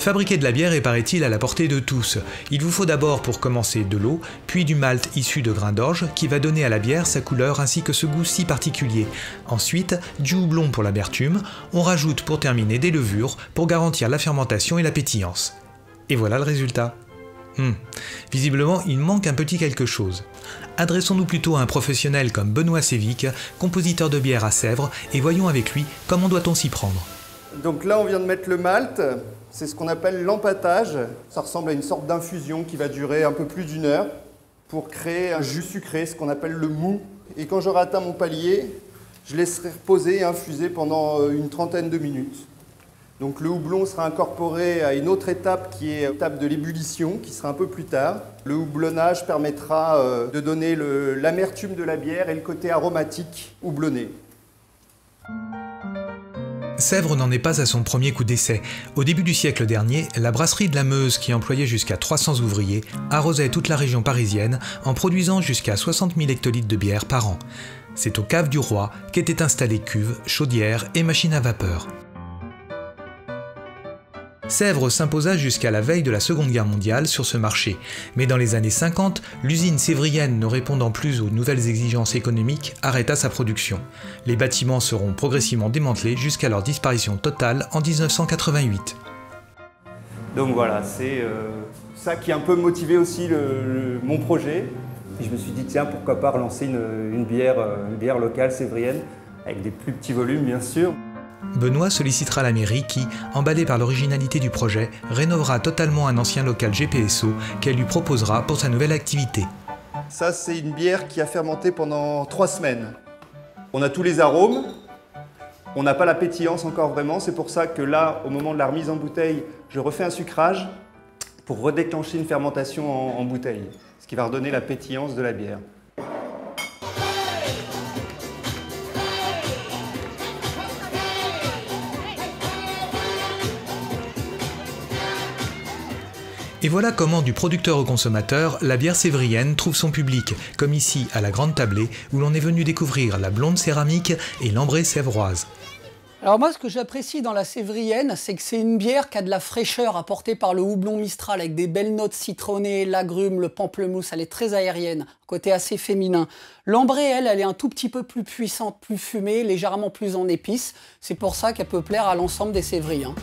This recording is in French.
Fabriquer de la bière est, paraît-il, à la portée de tous. Il vous faut d'abord pour commencer de l'eau, puis du malt issu de grains d'orge qui va donner à la bière sa couleur ainsi que ce goût si particulier. Ensuite, du houblon pour l'amertume, on rajoute pour terminer des levures pour garantir la fermentation et la pétillance. Et voilà le résultat. Hmm. Visiblement, il manque un petit quelque chose. Adressons-nous plutôt à un professionnel comme Benoît Sévic, compositeur de bière à Sèvres, et voyons avec lui comment doit-on s'y prendre. Donc là, on vient de mettre le malt. C'est ce qu'on appelle l'empâtage. Ça ressemble à une sorte d'infusion qui va durer un peu plus d'une heure pour créer un jus sucré, ce qu'on appelle le mou. Et quand j'aurai atteint mon palier, je laisserai reposer et infuser pendant euh, une trentaine de minutes. Donc le houblon sera incorporé à une autre étape qui est l'étape de l'ébullition, qui sera un peu plus tard. Le houblonnage permettra euh, de donner l'amertume de la bière et le côté aromatique houblonné. Sèvres n'en est pas à son premier coup d'essai. Au début du siècle dernier, la brasserie de la Meuse, qui employait jusqu'à 300 ouvriers, arrosait toute la région parisienne en produisant jusqu'à 60 000 hectolitres de bière par an. C'est au cave du roi qu'étaient installées cuves, chaudières et machines à vapeur. Sèvres s'imposa jusqu'à la veille de la Seconde Guerre mondiale sur ce marché, mais dans les années 50, l'usine sévrienne ne répondant plus aux nouvelles exigences économiques arrêta sa production. Les bâtiments seront progressivement démantelés jusqu'à leur disparition totale en 1988. Donc voilà, c'est euh, ça qui a un peu motivé aussi mon projet. je me suis dit, tiens, pourquoi pas relancer une, bière, euh, une bière locale sévrienne, avec des plus petits volumes bien sûr. Benoît sollicitera la mairie qui, emballée par l'originalité du projet, rénovera totalement un ancien local GPSO qu'elle lui proposera pour sa nouvelle activité. Ça, c'est une bière qui a fermenté pendant trois semaines. On a tous les arômes, on n'a pas la pétillance encore vraiment, c'est pour ça que là, au moment de la remise en bouteille, je refais un sucrage pour redéclencher une fermentation en, en bouteille, ce qui va redonner la pétillance de la bière. Et voilà comment du producteur au consommateur, la bière sévrienne trouve son public, comme ici à la Grande Tablée, où l'on est venu découvrir la blonde céramique et l'ambrée sévroise. Alors moi, ce que j'apprécie dans la sévrienne, c'est que c'est une bière qui a de la fraîcheur apportée par le houblon Mistral avec des belles notes citronnées, l'agrume, le pamplemousse. Elle est très aérienne, côté assez féminin. L'ambrée, elle, elle est un tout petit peu plus puissante, plus fumée, légèrement plus en épices. C'est pour ça qu'elle peut plaire à l'ensemble des sévriens.